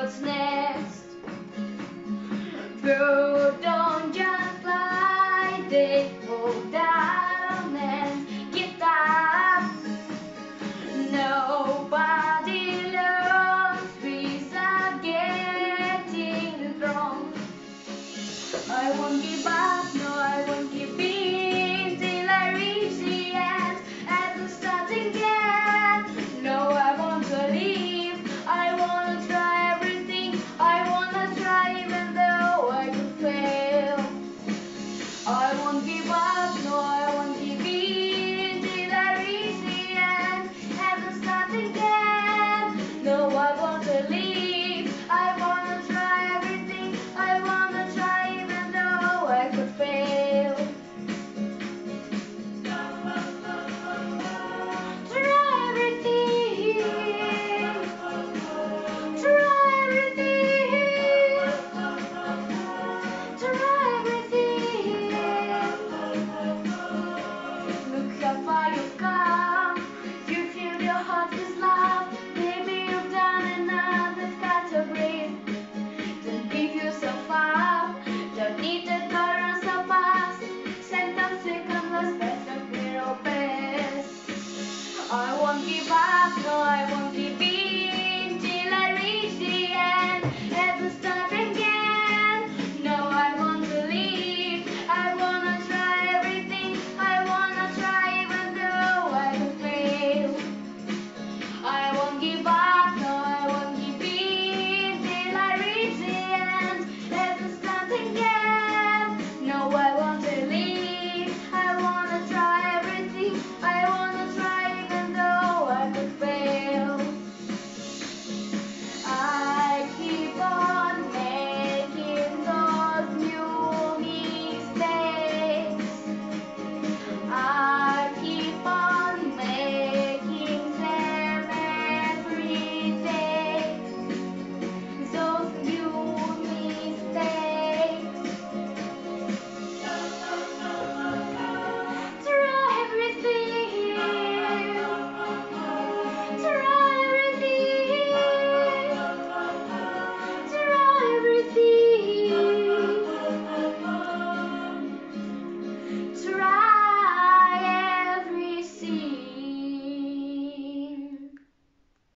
what's next. Though don't just fly, they fall down and get up. Nobody learns without getting wrong. I won't give up.